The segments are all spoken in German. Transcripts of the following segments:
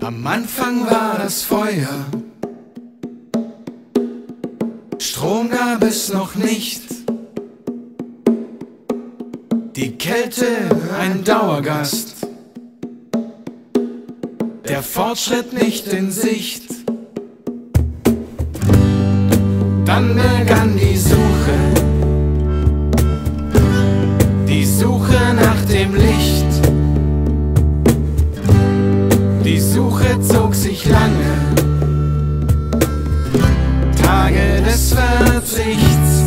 Am Anfang war das Feuer, Strom gab es noch nicht. Die Kälte ein Dauergast, der Fortschritt nicht in Sicht. Dann begann die Suche, zog sich lange, Tage des Verzichts.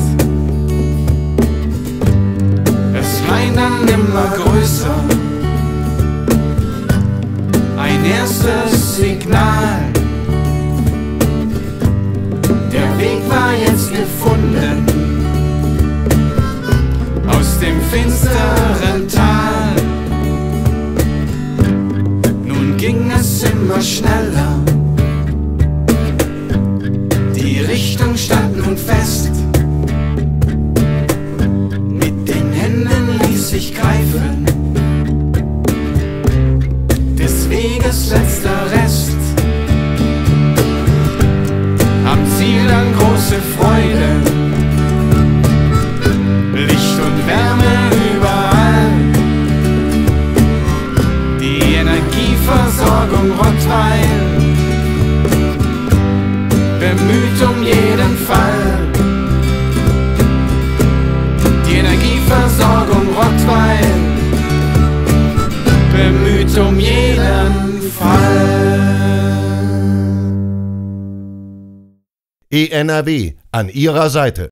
Es scheint dann immer größer, ein erstes Signal. Der Weg war jetzt gefunden aus dem finsteren Tal. Ging es immer schneller. Die Richtung stand nun fest. Mit den Händen ließ sich greifen. Des Weges letzter Rest. Am Ziel dann große Freude. Licht und Wärme Energieversorgung Rottweil bemüht um jeden Fall. Die Energieversorgung Rottweil bemüht um jeden Fall. ENRW an Ihrer Seite.